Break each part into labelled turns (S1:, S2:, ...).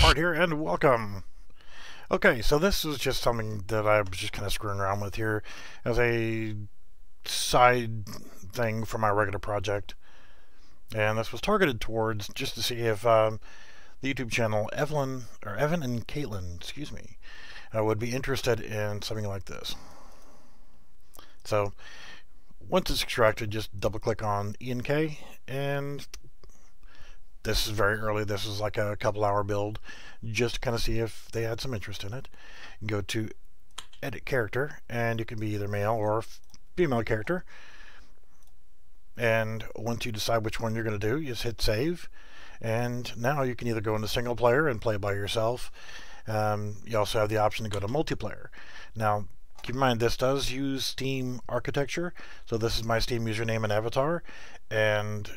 S1: Bart here, and welcome. Okay, so this is just something that I was just kind of screwing around with here as a side thing for my regular project. And this was targeted towards just to see if um, the YouTube channel Evelyn, or Evan and Katelyn, excuse me, uh, would be interested in something like this. So, once it's extracted, just double click on ENK and this is very early. This is like a couple hour build just to kind of see if they had some interest in it. Go to edit character and you can be either male or female character. And once you decide which one you're going to do, you just hit save. And now you can either go into single player and play by yourself. Um, you also have the option to go to multiplayer. Now, keep in mind this does use Steam architecture. So this is my Steam username and avatar. And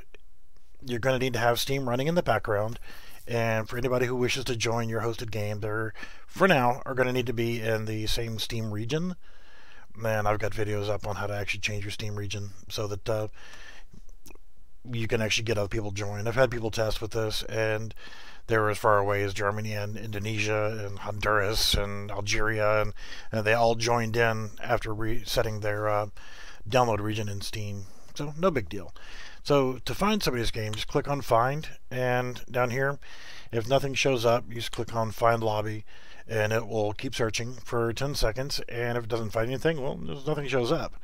S1: you're going to need to have Steam running in the background. And for anybody who wishes to join your hosted game, they're, for now, are going to need to be in the same Steam region. And I've got videos up on how to actually change your Steam region so that uh, you can actually get other people join. I've had people test with this, and they were as far away as Germany and Indonesia and Honduras and Algeria, and, and they all joined in after resetting their uh, download region in Steam. So, no big deal. So to find somebody's game, just click on Find, and down here, if nothing shows up, you just click on Find Lobby, and it will keep searching for 10 seconds, and if it doesn't find anything, well, nothing shows up.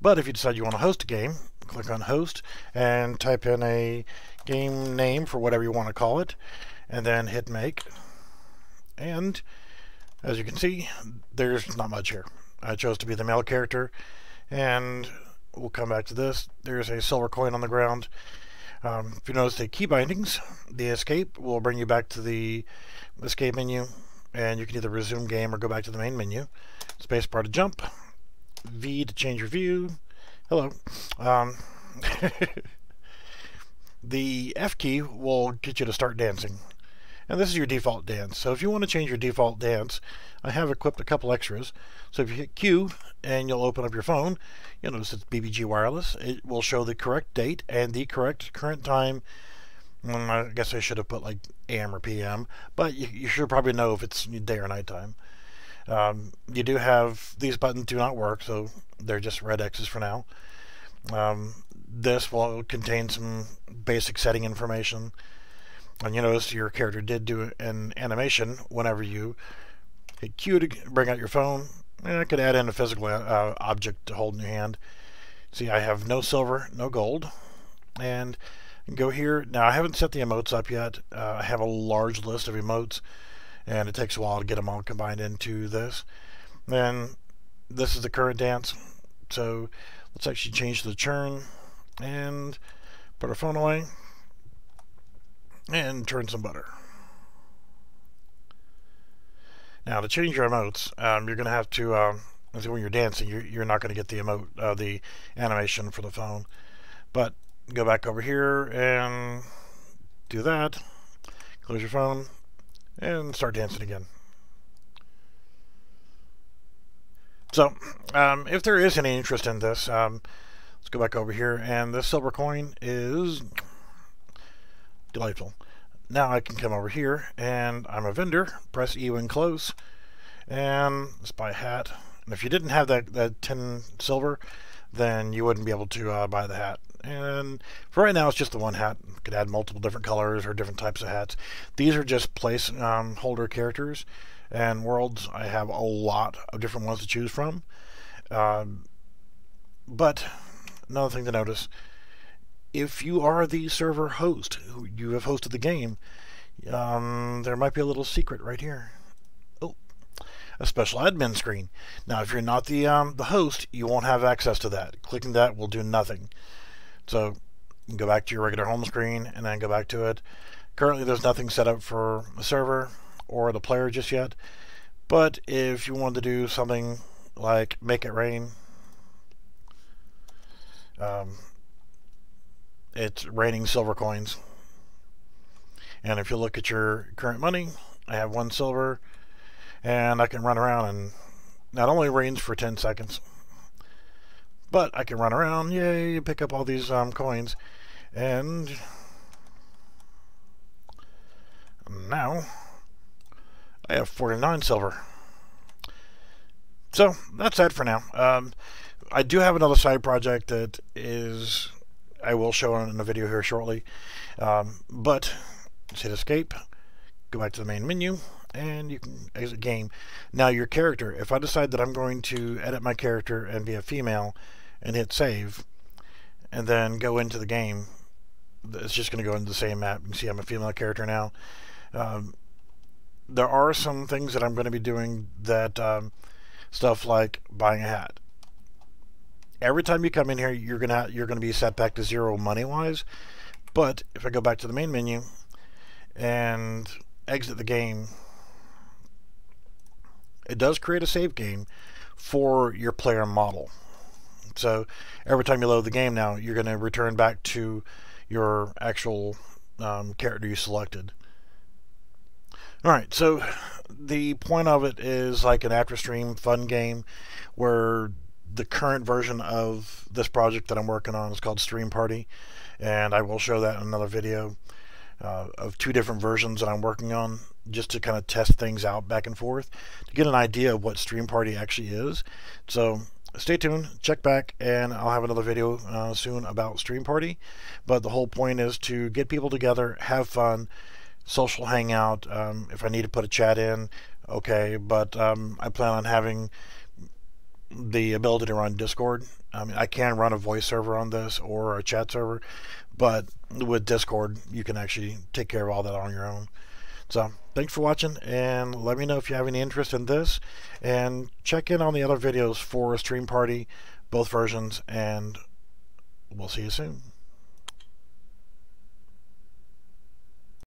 S1: But if you decide you want to host a game, click on Host, and type in a game name for whatever you want to call it, and then hit Make. And as you can see, there's not much here. I chose to be the male character, and we'll come back to this. There's a silver coin on the ground. Um, if you notice the key bindings, the escape will bring you back to the escape menu, and you can either resume game or go back to the main menu. Spacebar to jump, V to change your view. Hello. Um, the F key will get you to start dancing. And this is your default dance. So if you want to change your default dance, I have equipped a couple extras. So if you hit Q and you'll open up your phone, you'll notice it's BBG Wireless. It will show the correct date and the correct current time. Mm, I guess I should have put like AM or PM, but you, you should probably know if it's day or night time. Um, you do have these buttons do not work, so they're just red X's for now. Um, this will contain some basic setting information. And you notice your character did do an animation whenever you hit Q to bring out your phone. And I could add in a physical uh, object to hold in your hand. See, I have no silver, no gold. And go here. Now, I haven't set the emotes up yet. Uh, I have a large list of emotes, and it takes a while to get them all combined into this. Then this is the current dance. So let's actually change the churn and put our phone away and turn some butter. Now to change your emotes, um, you're going to have to, um, when you're dancing, you're, you're not going to get the emote, uh, the animation for the phone. But go back over here and do that. Close your phone and start dancing again. So, um, if there is any interest in this, um, let's go back over here. And this silver coin is delightful. Now I can come over here and I'm a vendor, press E when close, and let's buy a hat. And if you didn't have that, that 10 silver, then you wouldn't be able to uh, buy the hat. And for right now, it's just the one hat. You could add multiple different colors or different types of hats. These are just place um, holder characters. And worlds, I have a lot of different ones to choose from. Um, but another thing to notice, if you are the server host, you have hosted the game, um, there might be a little secret right here. Oh, a special admin screen. Now, if you're not the um, the host, you won't have access to that. Clicking that will do nothing. So, go back to your regular home screen and then go back to it. Currently, there's nothing set up for the server or the player just yet. But if you wanted to do something like make it rain, um, it's raining silver coins. And if you look at your current money, I have one silver, and I can run around and not only rains for 10 seconds, but I can run around, yay, pick up all these um, coins, and now I have 49 silver. So that's that for now. Um, I do have another side project that is I will show in a video here shortly. Um, but hit escape, go back to the main menu, and you can exit game. Now your character, if I decide that I'm going to edit my character and be a female and hit save, and then go into the game, it's just going to go into the same map. You can see I'm a female character now. Um, there are some things that I'm going to be doing that um, stuff like buying a hat. Every time you come in here, you're gonna you're gonna be set back to zero money wise. But if I go back to the main menu and exit the game, it does create a save game for your player model. So every time you load the game now, you're going to return back to your actual um, character you selected. Alright, so the point of it is like an after stream fun game where the current version of this project that I'm working on is called Stream Party, and I will show that in another video uh, of two different versions that I'm working on just to kind of test things out back and forth to get an idea of what Stream Party actually is. So stay tuned, check back, and I'll have another video uh, soon about Stream Party. But the whole point is to get people together, have fun, social hangout. Um, if I need to put a chat in, okay. But um, I plan on having the ability to run Discord. I mean, I can run a voice server on this or a chat server, but with Discord, you can actually take care of all that on your own. So, thanks for watching, and let me know if you have any interest in this, and check in on the other videos for a Stream Party, both versions, and we'll see you soon.